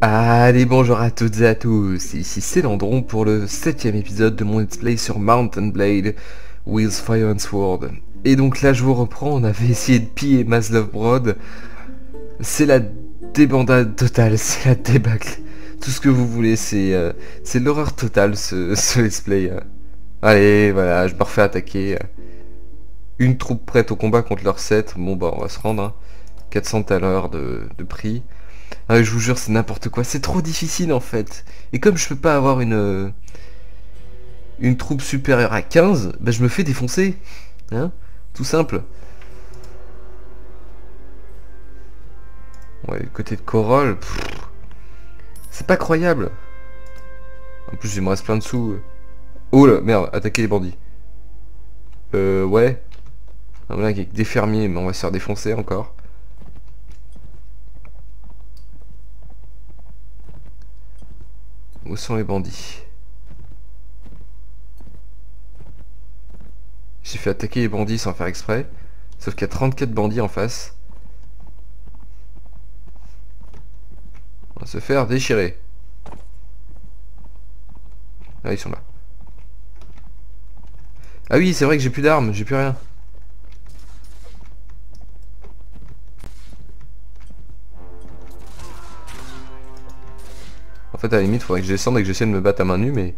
Allez bonjour à toutes et à tous, ici c'est Landron pour le septième épisode de mon let's play sur Mountain Blade with Fire and Sword. Et donc là je vous reprends, on avait essayé de piller Maslov Broad. C'est la débandade totale, c'est la débâcle. Tout ce que vous voulez, c'est euh, c'est l'horreur totale ce, ce let's play. Allez, voilà, je me refais attaquer. Une troupe prête au combat contre leur 7. Bon bah on va se rendre. 400 à l'heure de, de prix. Ah, je vous jure, c'est n'importe quoi. C'est trop difficile en fait. Et comme je peux pas avoir une une troupe supérieure à 15, bah, je me fais défoncer. Hein Tout simple. Ouais, côté de Corolle, c'est pas croyable. En plus, il me reste plein de sous. Oh là, merde, attaquer les bandits. Euh, ouais. Ah, voilà, avec des fermiers, mais on va se faire défoncer encore. Sont les bandits J'ai fait attaquer les bandits sans faire exprès. Sauf qu'il y a 34 bandits en face. On va se faire déchirer. Ah, ils sont là. Ah oui, c'est vrai que j'ai plus d'armes, j'ai plus rien. À la limite, faudrait que je descende et que j'essaie de me battre à main nue, mais...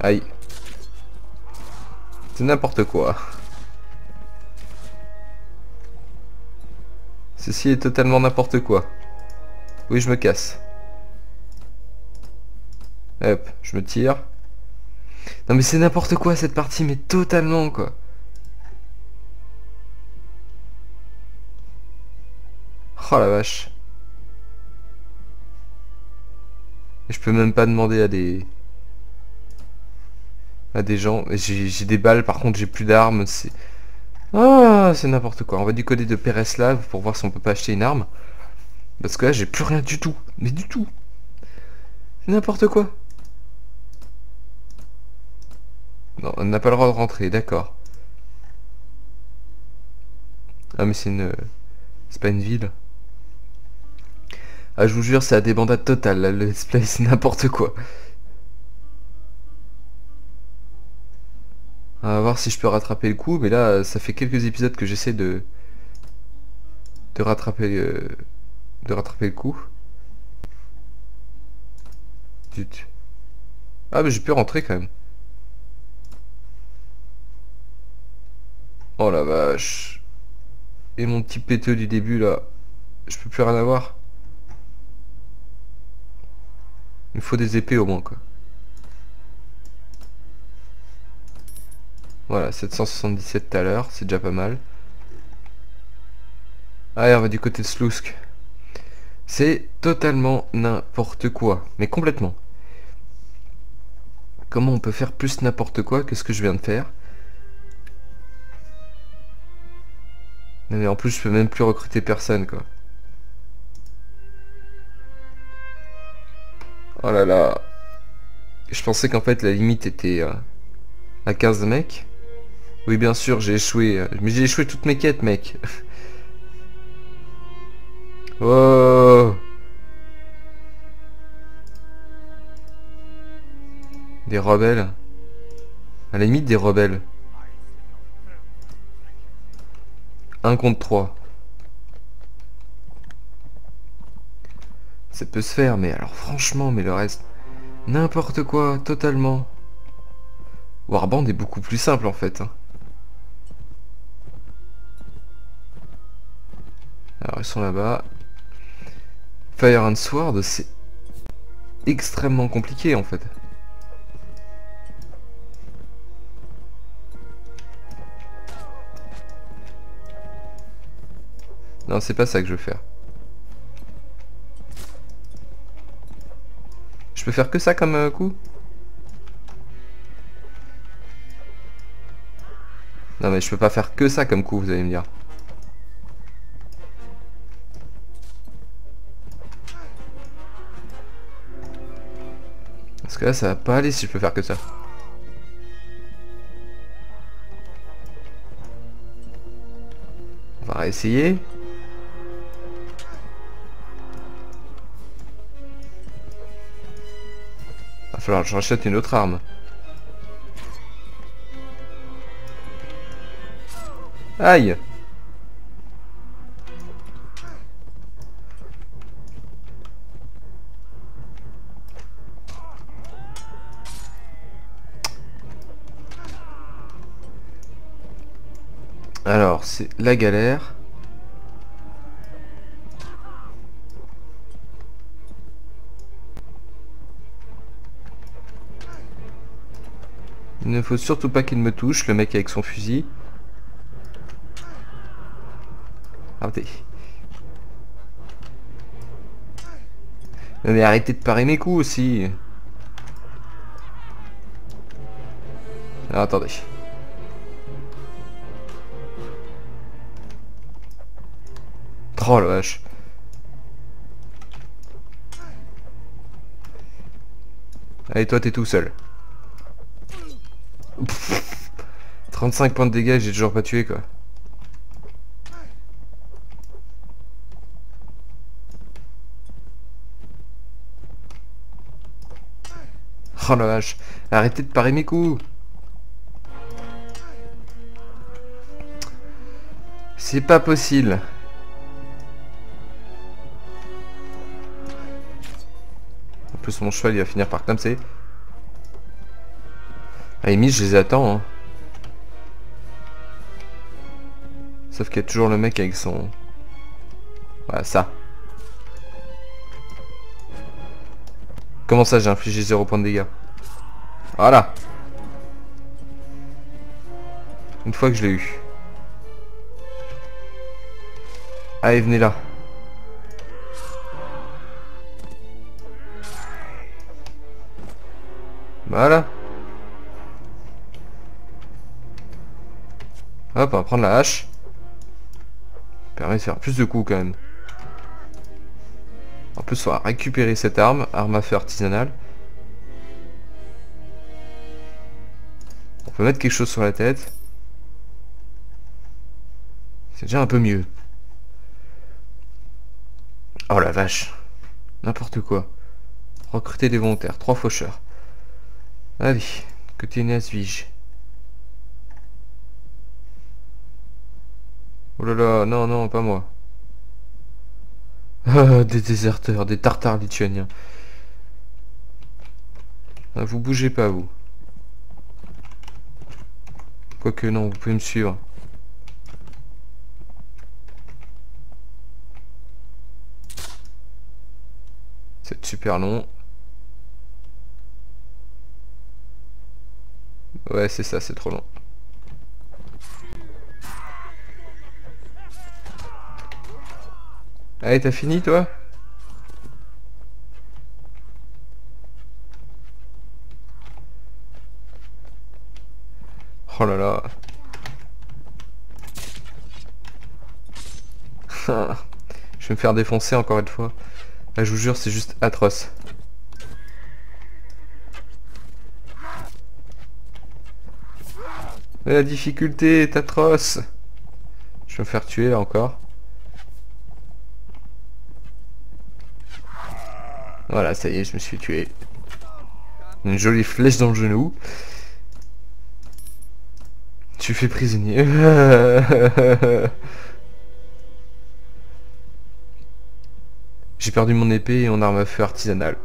Aïe. C'est n'importe quoi. Ceci est totalement n'importe quoi. Oui, je me casse. Hop, je me tire. Non mais c'est n'importe quoi cette partie, mais totalement quoi. Oh la vache. je peux même pas demander à des... À des gens. J'ai des balles, par contre j'ai plus d'armes. C'est... Ah, c'est n'importe quoi. On va du côté de Pereslav pour voir si on peut pas acheter une arme. Parce que là j'ai plus rien du tout. Mais du tout. C'est n'importe quoi. Non, on n'a pas le droit de rentrer, d'accord. Ah mais c'est une... C'est pas une ville. Ah, je vous jure, c'est la débandade totale, là, le let's play, c'est n'importe quoi. On va voir si je peux rattraper le coup, mais là, ça fait quelques épisodes que j'essaie de... de rattraper... Euh, de rattraper le coup. Ah, mais j'ai pu rentrer quand même. Oh la vache. Et mon petit péteux du début, là. Je peux plus rien avoir. Il faut des épées au moins quoi. Voilà, 777 tout à l'heure, c'est déjà pas mal. Allez, on va du côté de Slusk. C'est totalement n'importe quoi, mais complètement. Comment on peut faire plus n'importe quoi que ce que je viens de faire? Mais en plus, je peux même plus recruter personne, quoi. Oh là là. Je pensais qu'en fait la limite était à 15 mecs. Oui bien sûr j'ai échoué. Euh, mais j'ai échoué toutes mes quêtes mec. oh Des rebelles. À la limite des rebelles. 1 contre 3. Ça peut se faire, mais alors franchement, mais le reste... N'importe quoi, totalement. Warband est beaucoup plus simple en fait. Hein. Alors ils sont là-bas. Fire and Sword, c'est extrêmement compliqué en fait. Non, c'est pas ça que je veux faire. Je peux faire que ça comme euh, coup Non mais je peux pas faire que ça comme coup, vous allez me dire. Parce que là, ça va pas aller si je peux faire que ça. On va essayer. Falloir que je rachète une autre arme. Aïe Alors, c'est la galère. Ne faut surtout pas qu'il me touche, le mec avec son fusil. Arrêtez. Mais arrêtez de parer mes coups aussi. Alors, attendez. Oh la vache. Allez, toi, t'es tout seul. 35 points de dégâts, j'ai toujours pas tué, quoi. Oh la vache. Arrêtez de parer mes coups. C'est pas possible. plus mon cheval il va finir par clamser. À la je les attends. Hein. Sauf qu'il y a toujours le mec avec son... Voilà, ça. Comment ça, j'ai infligé 0 points de dégâts? Voilà. Une fois que je l'ai eu. Allez, venez là. Voilà. Hop, on va prendre la hache. Permet de faire plus de coups quand même. En plus, on va récupérer cette arme, arme à feu artisanale. On peut mettre quelque chose sur la tête. C'est déjà un peu mieux. Oh la vache. N'importe quoi. Recruter des volontaires. Trois faucheurs. Allez, côté suis-je Oh là là, non, non, pas moi. Ah, des déserteurs, des tartares lituaniens. Ah, vous bougez pas, vous. Quoique non, vous pouvez me suivre. C'est super long. Ouais, c'est ça, c'est trop long. Allez, t'as fini, toi? Oh là là. je vais me faire défoncer encore une fois. Là, je vous jure, c'est juste atroce. La difficulté est atroce. Je vais me faire tuer là encore. Voilà, ça y est, je me suis tué. Une jolie flèche dans le genou. Tu fais prisonnier. J'ai perdu mon épée et mon arme à feu artisanale.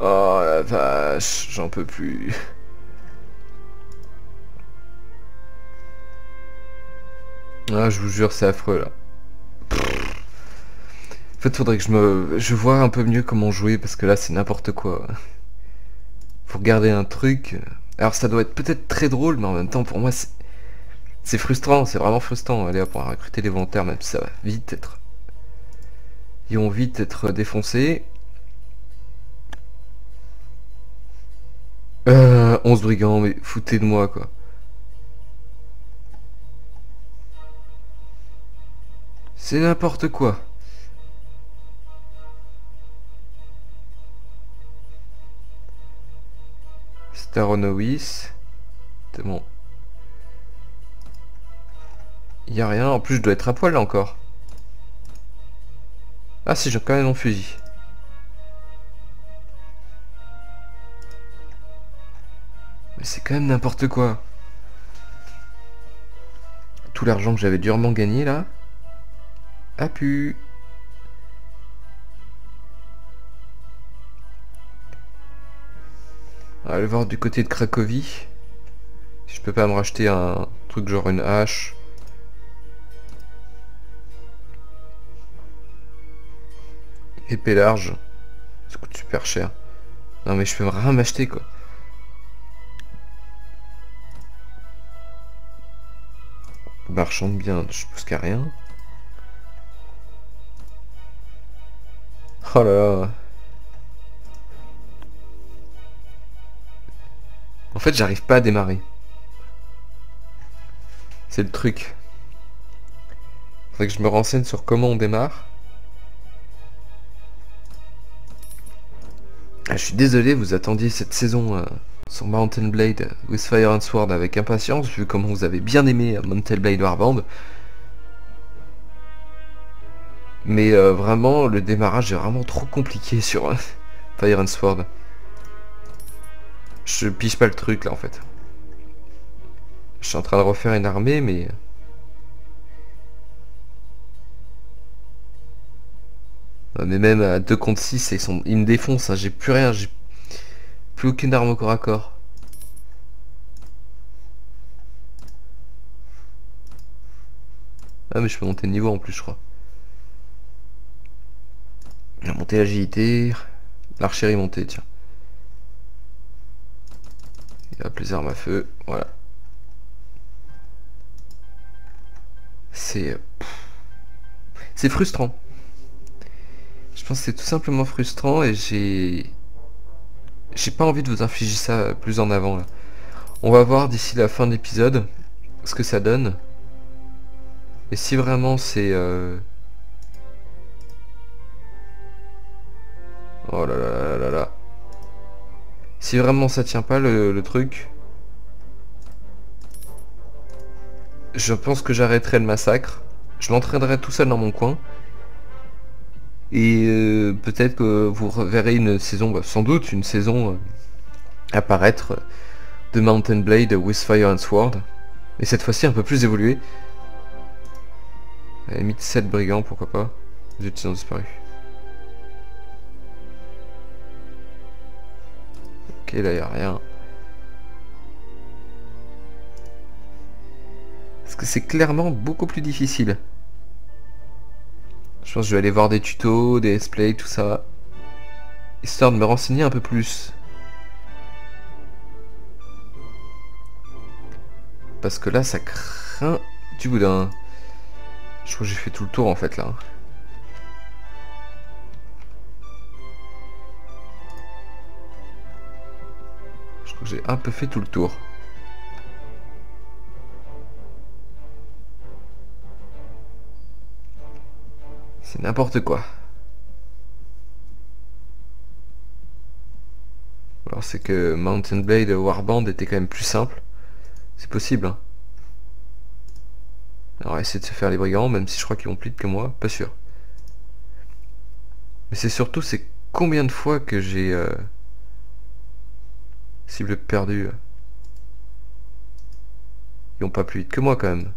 Oh la vache, j'en peux plus. Ah, je vous jure, c'est affreux là. En fait, faudrait que je me... Je vois un peu mieux comment jouer, parce que là, c'est n'importe quoi. Faut regarder un truc. Alors, ça doit être peut-être très drôle, mais en même temps, pour moi, c'est... C'est frustrant, c'est vraiment frustrant. Allez on va recruter les volontaires, même si ça va vite être... Ils vont vite être défoncés. Euh, 11 brigands, mais foutez de moi, quoi. C'est n'importe quoi. Staronovis. C'est bon. Il y a rien. En plus, je dois être à poil là encore. Ah si, j'ai quand même mon fusil. Mais c'est quand même n'importe quoi. Tout l'argent que j'avais durement gagné là. A pu. On va aller voir du côté de Cracovie. Si je peux pas me racheter un truc genre une hache. Épée large. Ça coûte super cher. Non mais je peux rien m'acheter quoi. Marchand de bien, je suppose qu'il n'y a rien. Oh là là. En fait, j'arrive pas à démarrer. C'est le truc. Faudrait que je me renseigne sur comment on démarre. Ah, je suis désolé, vous attendiez cette saison euh, sur Mountain Blade with Fire and Sword avec impatience, vu comment vous avez bien aimé euh, Mountain Blade Warband. Mais euh, vraiment, le démarrage est vraiment trop compliqué sur Fire and Sword. Je pige pas le truc là en fait. Je suis en train de refaire une armée mais... mais même à 2 contre 6 ils, sont... ils me défoncent, hein. j'ai plus rien, j'ai plus aucune arme au corps à corps. Ah mais je peux monter de niveau en plus je crois. Monter l'agilité, l'archerie montée tiens. A les armes à feu, voilà. C'est... C'est frustrant. Je pense que c'est tout simplement frustrant et j'ai... J'ai pas envie de vous infliger ça plus en avant. Là. On va voir d'ici la fin de l'épisode ce que ça donne. Et si vraiment c'est... Euh... Oh là là là là Si vraiment ça tient pas le, truc, je pense que j'arrêterai le massacre. Je m'entraînerai tout seul dans mon coin. Et euh, peut-être que vous verrez une saison, bah, sans doute une saison euh, apparaître de Mountain Blade with Fire and Sword. Et cette fois-ci un peu plus évolué. À la limite 7 brigands, pourquoi pas. Autres ils ont disparu? Ok, là, y a rien. Parce que c'est clairement beaucoup plus difficile. Je pense que je vais aller voir des tutos, des displays, tout ça. Histoire de me renseigner un peu plus. Parce que là, ça craint du boudin. Je crois que j'ai fait tout le tour en fait là. J'ai un peu fait tout le tour. C'est n'importe quoi. Alors c'est que Mountain Blade Warband était quand même plus simple. C'est possible. Hein. Alors essayer de se faire les brigands, même si je crois qu'ils vont plus vite que moi, pas sûr. Mais c'est surtout c'est combien de fois que j'ai... Euh, Cible perdue. Ils ont pas plus vite que moi quand même.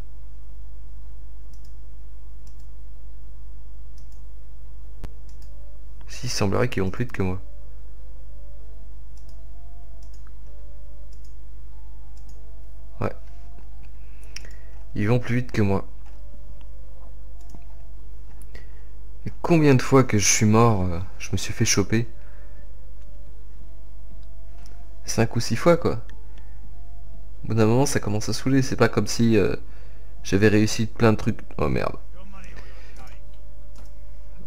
Si, semblerait qu'ils vont plus vite que moi. Ouais. Ils vont plus vite que moi. Combien de fois que je suis mort, euh, je me suis fait choper? 5 ou 6 fois quoi. Au bout d'un moment ça commence à saouler, c'est pas comme si euh, j'avais réussi plein de trucs. Oh merde.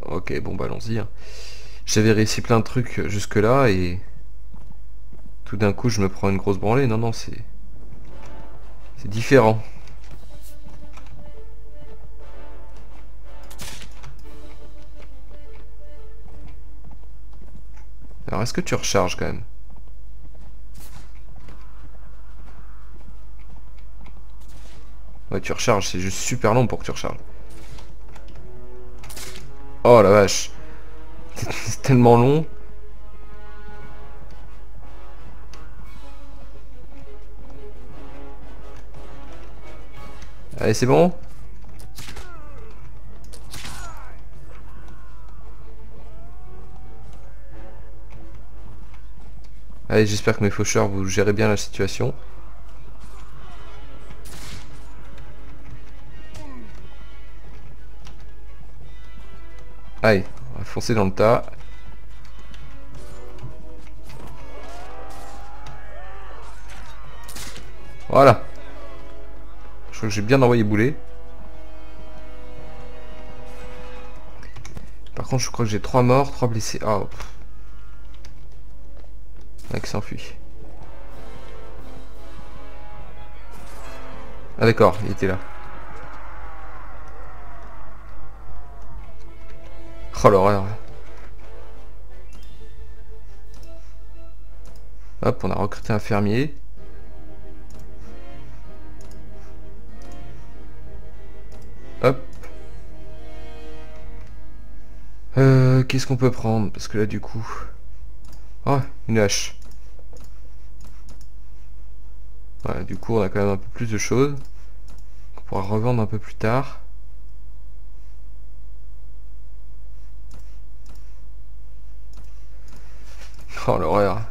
Ok bon bah allons-y. Hein. J'avais réussi plein de trucs jusque là et tout d'un coup je me prends une grosse branlée. Non non c'est. C'est différent. Alors est-ce que tu recharges quand même? Tu recharges, c'est juste super long pour que tu recharges. Oh la vache. C'est tellement long. Allez, c'est bon? Allez, j'espère que mes faucheurs, vous gérez bien la situation. Allez, on va foncer dans le tas. Voilà. Je crois que j'ai bien envoyé boulet. Par contre, je crois que j'ai 3 morts, 3 blessés. Oh. Mec s'enfuit. Ah d'accord, il était là. Oh l'horreur. Hop, on a recruté un fermier. Hop. Euh, Qu'est-ce qu'on peut prendre? Parce que là, du coup... Oh, une hache. Voilà, du coup, on a quand même un peu plus de choses. On pourra revendre un peu plus tard. Oh l'horreur.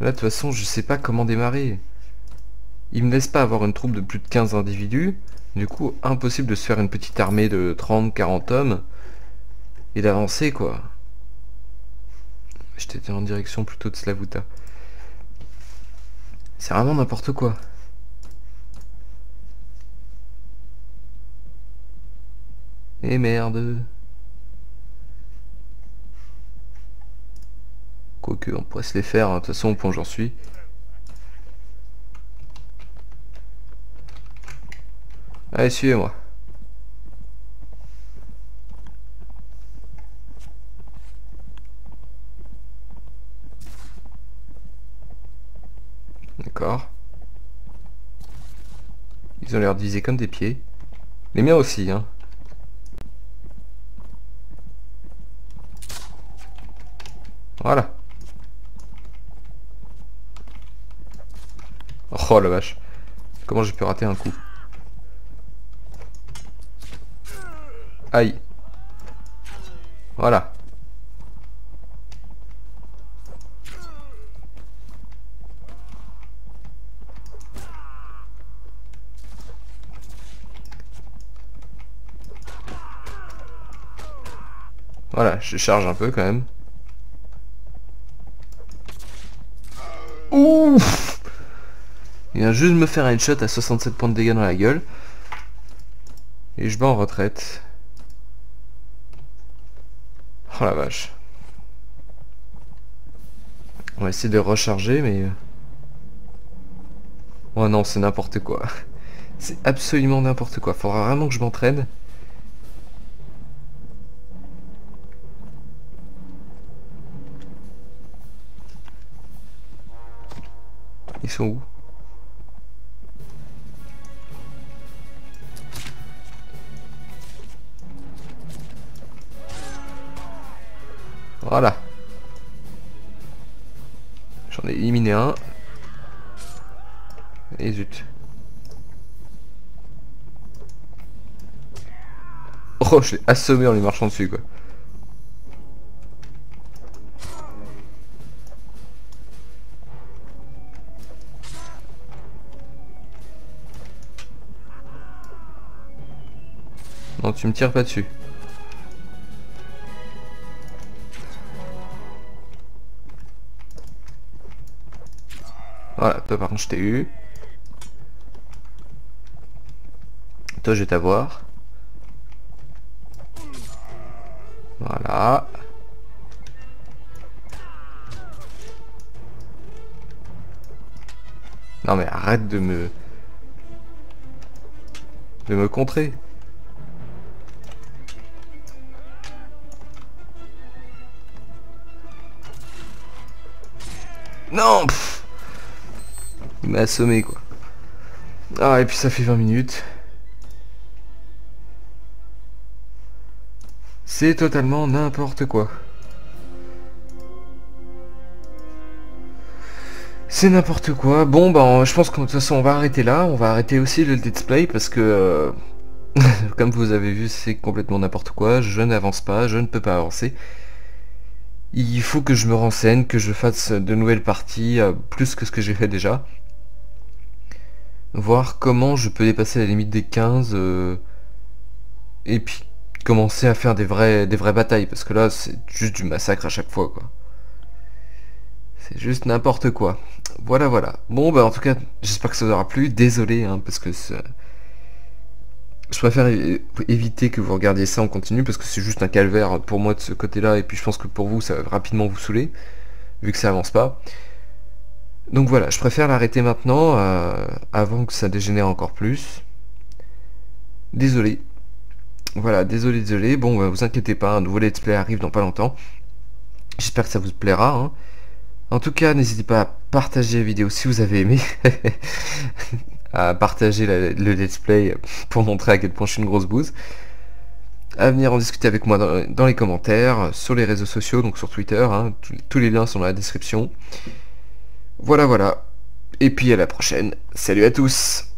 Là de toute façon je sais pas comment démarrer. Il me laisse pas avoir une troupe de plus de 15 individus. Du coup impossible de se faire une petite armée de 30-40 hommes. Et d'avancer quoi. J'étais en direction plutôt de Slavuta. C'est vraiment n'importe quoi. Et merde. Quoique, on pourrait se les faire, hein. de toute façon, au point j'en suis. Allez, suivez-moi. D'accord. Ils ont l'air divisés comme des pieds. Les miens aussi, hein. Voilà. Oh la vache. Comment j'ai pu rater un coup Aïe. Voilà. Voilà, je charge un peu quand même. Ouf il vient juste me faire un shot à 67 points de dégâts dans la gueule. Et je vais en retraite. Oh la vache. On va essayer de recharger, mais... Oh non, c'est n'importe quoi. C'est absolument n'importe quoi. Faudra vraiment que je m'entraîne. Ils sont où? Voilà. J'en ai éliminé un. Et zut. Oh, je l'ai assommé en lui marchant dessus, quoi. Non, tu me tires pas dessus. Toi par contre je t'ai eu. Toi je vais t'avoir. Voilà. Non mais arrête de me... De me contrer. Non M'a assommé quoi. Ah, et puis ça fait 20 minutes. C'est totalement n'importe quoi. C'est n'importe quoi. Bon, bah, je pense que de toute façon, on va arrêter là. On va arrêter aussi le let's play parce que, euh, comme vous avez vu, c'est complètement n'importe quoi. Je n'avance pas, je ne peux pas avancer. Il faut que je me renseigne, que je fasse de nouvelles parties, euh, plus que ce que j'ai fait déjà. Voir comment je peux dépasser la limite des 15. Euh, et puis commencer à faire des vraies, des vraies batailles. Parce que là, c'est juste du massacre à chaque fois, quoi. C'est juste n'importe quoi. Voilà, voilà. Bon, bah en tout cas, j'espère que ça vous aura plu. Désolé, hein, parce que je préfère éviter que vous regardiez ça en continu parce que c'est juste un calvaire pour moi de ce côté-là et puis je pense que pour vous ça va rapidement vous saouler vu que ça avance pas. Donc voilà, je préfère l'arrêter maintenant euh, avant que ça dégénère encore plus. Désolé. Voilà, désolé, désolé. Bon, bah, vous inquiétez pas, un nouveau let's play arrive dans pas longtemps. J'espère que ça vous plaira. Hein. En tout cas, n'hésitez pas à partager la vidéo si vous avez aimé. à partager le let's play pour montrer à quel point je suis une grosse bouse. À venir en discuter avec moi dans, les commentaires, sur les réseaux sociaux, donc sur Twitter. Hein. tous les liens sont dans la description. Voilà, voilà. Et puis à la prochaine. Salut à tous